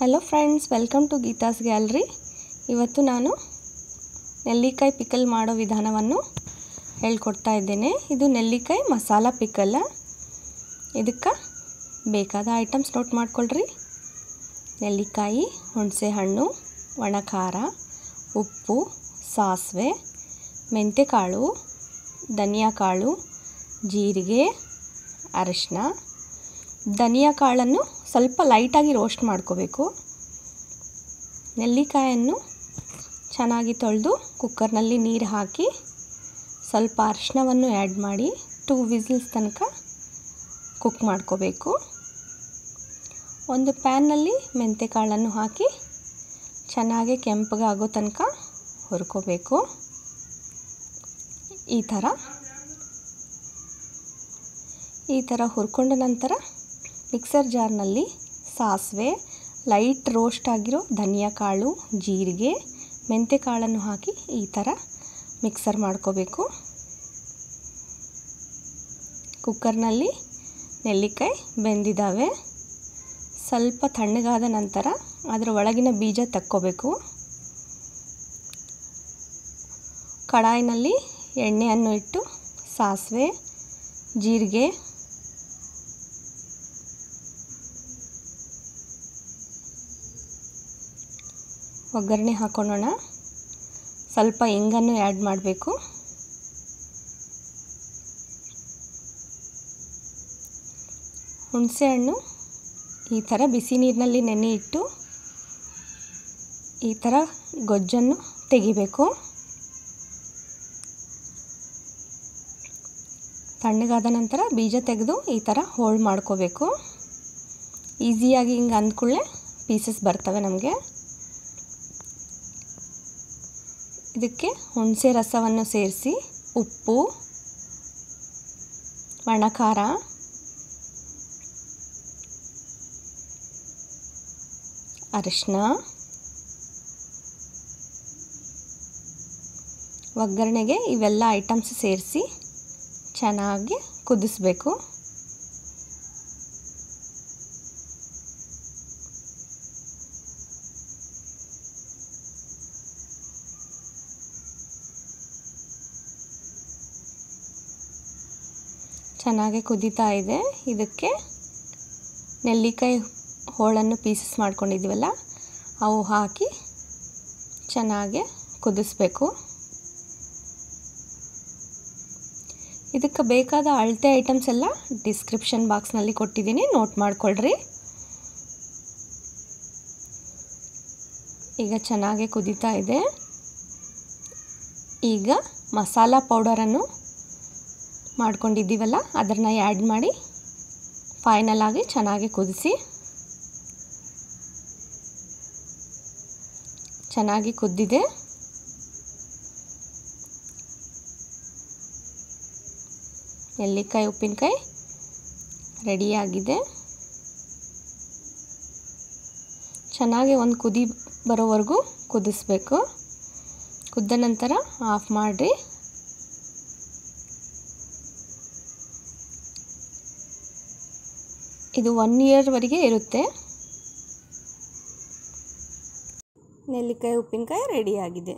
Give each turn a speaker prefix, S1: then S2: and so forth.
S1: Hello friends welcome to Geetha's gallery ಇವತ್ತು ನಾನು ನೆಲ್ಲಿಕಾಯಿ ಪಿಕಲ್ ಮಾಡೋ ವಿಧಾನವನ್ನು ಹೇಳ್ಕೊಡ್ತಾ ಇದ್ದೇನೆ. ಇದು ನೆಲ್ಲಿಕಾಯಿ ಮಸಾಲ ಪಿಕಲ್ ಇದಕ್ಕೆ ಬೇಕಾದ ಐಟಮ್ಸ್ ನೋಟ್ ಮಾಡ್ಕೊಳ್ರಿ. ನೆಲ್ಲಿಕಾಯಿ ಹುಣಸೆ ಹಣ್ಣು ಒಣ ಖಾರ ಉಪ್ಪು, ಸಾಸಿವೆ ಮೆಂತ್ಯಕಾಳು ಧನಿಯಾ ಕಾಳು ಜೀರಿಗೆ ಅರಿಶಿನ ಧನಿಯಾ ಕಾಳನ್ನು ಸ್ವಲ್ಪ ಲೈಟಾಗಿ ರೋಸ್ಟ್ ಮಾಡ್ಕೋಬೇಕು. ನೆಲ್ಲಿಕಾಯನ್ನು ಚೆನ್ನಾಗಿ ತೊಳೆದು ಕುಕ್ಕರ್ನಲ್ಲಿ ನೀರು ಹಾಕಿ ಸ್ವಲ್ಪ ಅರಿಶಿನವನ್ನು ಆ್ಯಡ್ ಮಾಡಿ ಟೂ ವಿಸಿಲ್ಸ್ ತನಕ ಕುಕ್ ಮಾಡ್ಕೋಬೇಕು. ಒಂದು ಪ್ಯಾನ್ನಲ್ಲಿ ಮೆಂತ್ಯಕಾಳನ್ನು ಹಾಕಿ ಚೆನ್ನಾಗಿ ಕೆಂಪಗಾಗೋ ತನಕ ಹುರ್ಕೋಬೇಕು. ಈ ಥರ. ಈ ಥರ ಹುರ್ಕೊಂಡ ನಂತರ ಮಿಕ್ಸರ್ ಜಾರ್ನಲ್ಲಿ ಸಾಸಿವೆ, ಲೈಟ್ ರೋಸ್ಟ್ ಆಗಿರೋ ಧನಿಯಾ ಕಾಳು, ಜೀರಿಗೆ ಮೆಂತೆ ಕಾಳನ್ನು ಹಾಕಿ ಈ ಥರ ಮಿಕ್ಸರ್ ಮಾಡ್ಕೋಬೇಕು. ಕುಕ್ಕರ್ನಲ್ಲಿ ನೆಲ್ಲಿಕಾಯಿ ಬೆಂದಿದ್ದಾವೆ. ಸ್ವಲ್ಪ ತಣ್ಣಗಾದ ನಂತರ ಅದರ ಒಳಗಿನ ಬೀಜ ತಕ್ಕೋಬೇಕು. ಕಡಾಯಿನಲ್ಲಿ ಎಣ್ಣೆಯನ್ನು ಇಟ್ಟು ಸಾಸಿವೆ, ಜೀರಿಗೆ ಒಗ್ಗರಣೆ ಹಾಕೊಳ್ಳೋಣ. ಸ್ವಲ್ಪ ಹೆಂಗನ್ನು ಆ್ಯಡ್ ಮಾಡಬೇಕು. ಹುಣಸೆಹಣ್ಣು ಈ ಥರ ಬಿಸಿ ನೀರಿನಲ್ಲಿ ನೆನೆ ಇಟ್ಟು ಈ ಥರ ಗೊಜ್ಜನ್ನು ತೆಗಿಬೇಕು. ತಣ್ಣಗಾದ ನಂತರ ಬೀಜ ತೆಗೆದು ಈ ಥರ ಹೋಲ್ಡ್ ಮಾಡ್ಕೋಬೇಕು. ಈಸಿಯಾಗಿ ಹಿಂಗೆ ಅಂದ್ಕೊಳ್ಳೆ ಪೀಸಸ್ ಬರ್ತವೆ ನಮಗೆ. ಇದಕ್ಕೆ ಹುಣಸೆ ರಸವನ್ನು ಸೇರಿಸಿ ಉಪ್ಪು ಒಣಖಾರ ಅರಿಶಿನ ಒಗ್ಗರಣೆಗೆ ಇವೆಲ್ಲ ಐಟಮ್ಸ್ ಸೇರಿಸಿ ಚೆನ್ನಾಗಿ ಕುದಿಸ್ಬೇಕು. ಚೆನ್ನಾಗಿ ಕುದೀತಾ ಇದೆ. ಇದಕ್ಕೆ ನೆಲ್ಲಿಕಾಯಿ ಹೋಳನ್ನು ಪೀಸಸ್ ಮಾಡ್ಕೊಂಡಿದ್ದೀವಲ್ಲ, ಅವು ಹಾಕಿ ಚೆನ್ನಾಗಿ ಕುದಿಸ್ಬೇಕು. ಇದಕ್ಕೆ ಬೇಕಾದ ಅಳತೆ ಐಟಮ್ಸ್ ಎಲ್ಲ ಡಿಸ್ಕ್ರಿಪ್ಷನ್ ಬಾಕ್ಸ್ನಲ್ಲಿ ಕೊಟ್ಟಿದ್ದೀನಿ. ನೋಟ್ ಮಾಡ್ಕೊಳ್ರಿ. ಈಗ ಚೆನ್ನಾಗಿ ಕುದೀತಾ ಇದೆ. ಈಗ ಮಸಾಲ ಪೌಡರನ್ನು ಮಾಡ್ಕೊಂಡಿದ್ದೀವಲ್ಲ, ಅದನ್ನ ಆ್ಯಡ್ ಮಾಡಿ ಫೈನಲ್ ಆಗಿ ಚೆನ್ನಾಗಿ ಕುದಿಸಿ. ಚೆನ್ನಾಗಿ ಕುದ್ದಿದೆ. ನೆಲ್ಲಿಕಾಯಿ ಉಪ್ಪಿನಕಾಯಿ ರೆಡಿಯಾಗಿದೆ ಚೆನ್ನಾಗಿ ಒಂದು ಕುದಿ ಬರೋವರೆಗೂ ಕುದಿಸ್ಬೇಕು. ಕುದ್ದ ನಂತರ ಆಫ್ ಮಾಡಿರಿ. ಇದು ಒನ್ ಇಯರ್ವರೆಗೆ ಇರುತ್ತೆ. ನೆಲ್ಲಿಕಾಯಿ ಉಪ್ಪಿನಕಾಯಿ ರೆಡಿಯಾಗಿದೆ